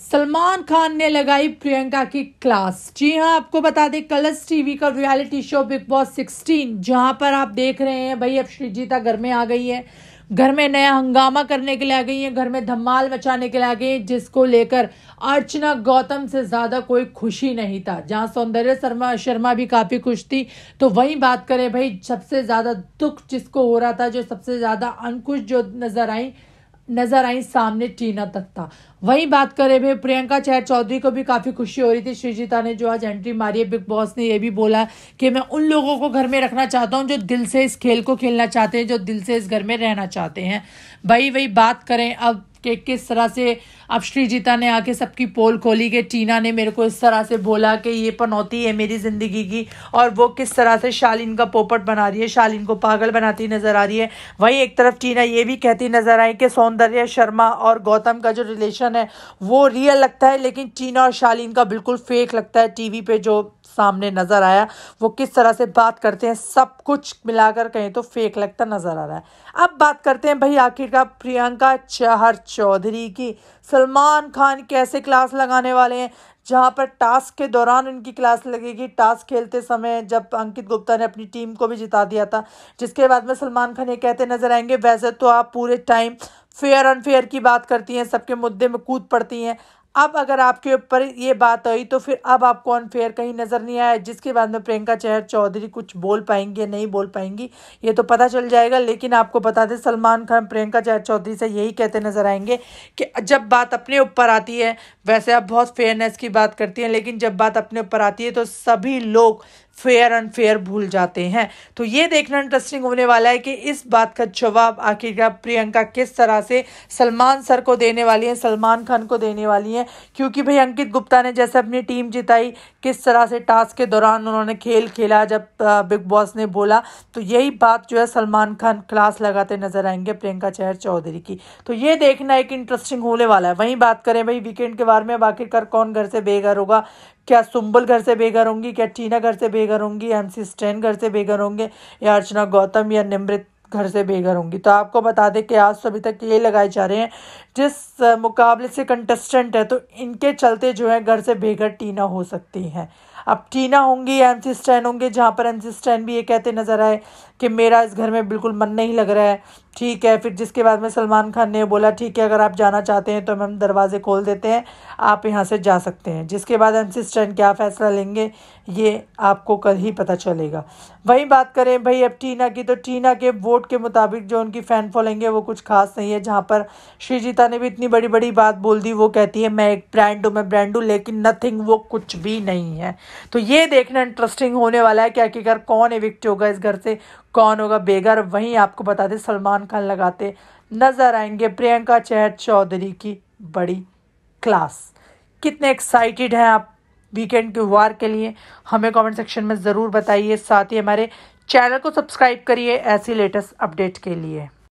सलमान खान ने लगाई प्रियंका की क्लास। जी हाँ आपको बता दें, कलर्स टीवी का रियलिटी शो बिग बॉस 16 जहाँ पर आप देख रहे हैं, भाई अब श्रीजीता घर में आ गई है। घर में नया हंगामा करने के लिए आ गई है, घर में धमाल मचाने के लिए आ गई है, जिसको लेकर अर्चना गौतम से ज़्यादा कोई खुशी नहीं था। जहाँ सौंदर्य शर्मा शर्मा भी काफ़ी खुश थी। तो वही बात करें, भाई, सबसे ज़्यादा दुख जिसको हो रहा था, जो सबसे ज़्यादा अनखुश जो नज़र आई नज़र आई सामने टीना था। वही बात करें भाई प्रियंका चैर चौधरी को भी काफ़ी खुशी हो रही थी। श्रीजिता ने जो आज एंट्री मारी है बिग बॉस ने ये भी बोला कि मैं उन लोगों को घर में रखना चाहता हूँ जो दिल से इस खेल को खेलना चाहते हैं, जो दिल से इस घर में रहना चाहते हैं। भाई, वही बात करें, अब कि किस तरह से अब श्रीजीता ने आके सबकी पोल खोली कि टीना ने मेरे को इस तरह से बोला कि ये पनौती है मेरी ज़िंदगी की, और वो किस तरह से शालीन का पोपट बना रही है, शालीन को पागल बनाती नज़र आ रही है। वहीं एक तरफ़ टीना ये भी कहती नज़र आई कि सौंदर्य शर्मा और गौतम का जो रिलेशन है, वो रियल लगता है, लेकिन टीना और शालीन का बिल्कुल फेक लगता है। टीवी पे जो सामने नज़र आया, वो किस तरह से बात करते हैं, सब कुछ मिलाकर कहें तो फेक लगता नज़र आ रहा है। अब बात करते हैं भाई आखिरकार प्रियंका चहर चौधरी की। सलमान खान कैसे क्लास लगाने वाले हैं? जहाँ पर टास्क के दौरान उनकी क्लास लगेगी। टास्क खेलते समय जब अंकित गुप्ता ने अपनी टीम को भी जिता दिया था, जिसके बाद में सलमान खान ये कहते नज़र आएँगे, वैसे तो आप पूरे टाइम फेयर अनफेयर की बात करती हैं, सबके मुद्दे में कूद पड़ती हैं। अब अगर आपके ऊपर ये बात आई तो फिर अब आपको अनफेयर कहीं नज़र नहीं आया, जिसके बाद में प्रियंका चहर चौधरी कुछ बोल पाएँगे, नहीं बोल पाएँगी, ये तो पता चल जाएगा। लेकिन आपको बता दें, सलमान खान, प्रियंका चहर चौधरी से यही कहते नज़र आएँगे कि जब बात अपने ऊपर आती है, वैसे आप बहुत फेयरनेस की बात करती हैं, लेकिन जब बात अपने ऊपर आती है तो सभी लोग फेयर अनफेयर भूल जाते हैं। तो ये देखना इंटरेस्टिंग होने वाला है कि इस बात का जवाब आखिरकार प्रियंका किस तरह से सलमान सर को देने वाली है, सलमान खान को देने वाली है क्योंकि भाई अंकित गुप्ता ने जैसे अपनी टीम जिताई, किस तरह से टास्क के दौरान उन्होंने खेल खेला जब बिग बॉस ने बोला तो यही बात जो है सलमान खान क्लास लगाते नज़र आएँगे प्रियंका चहर चौधरी की। तो ये देखना एक इंटरेस्टिंग होने वाला है। वहीं बात करें भाई वीकेंड के बारे में आखिरकार कौन घर से बेघर होगा? क्या सुम्बल घर से बेघर होंगी? क्या टीना घर से बेघर होंगी? एम सी स्टैन घर से बेघर होंगे? या अर्चना गौतम या निमृत घर से बेघर होंगी। तो आपको बता दें कि आज तो अभी तक ये लगाए जा रहे हैं, जिस मुकाबले से कंटेस्टेंट है तो इनके चलते जो है घर से बेघर टीना हो सकती हैं। अब टीना होंगी या एम सी स्टैन होंगे, जहाँ पर एम सी स्टैन भी ये कहते नज़र आए कि मेरा इस घर में बिल्कुल मन नहीं लग रहा है। ठीक है, फिर जिसके बाद में सलमान खान ने बोला, ठीक है, अगर आप जाना चाहते हैं तो हम दरवाजे खोल देते हैं, आप यहाँ से जा सकते हैं। जिसके बाद एम सी स्टैन क्या फ़ैसला लेंगे, ये आपको कल ही पता चलेगा। वही बात करें भाई अब टीना की तो टीना के वोट के मुताबिक जो उनकी फ़ैन फॉलोइंग है, वो कुछ खास नहीं है, जहाँ पर श्रीजीता ने भी इतनी बड़ी बड़ी बात बोल दी, वो कहती है, मैं एक ब्रांड हूँ, मैं ब्रांड हूँ, लेकिन नथिंग वो कुछ भी नहीं है। तो ये देखना इंटरेस्टिंग होने वाला है कि आखिरकार कौन एविक्ट होगा इस घर से, कौन होगा बेघर, वहीं आपको बता दें सलमान खान लगाते नज़र आएँगे प्रियंका चहर चौधरी की बड़ी क्लास कितने एक्साइटेड हैं आप वीकेंड के वार के लिए, हमें कमेंट सेक्शन में ज़रूर बताइए। साथ ही हमारे चैनल को सब्सक्राइब करिए ऐसी लेटेस्ट अपडेट के लिए।